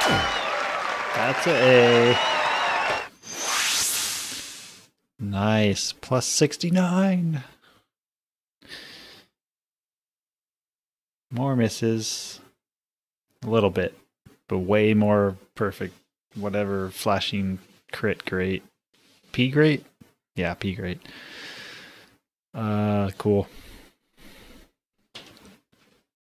That's a A. Nice. Plus 69. More misses. A little bit, but way more perfect. Whatever flashing crit great. P great? Yeah, P great. Uh, cool.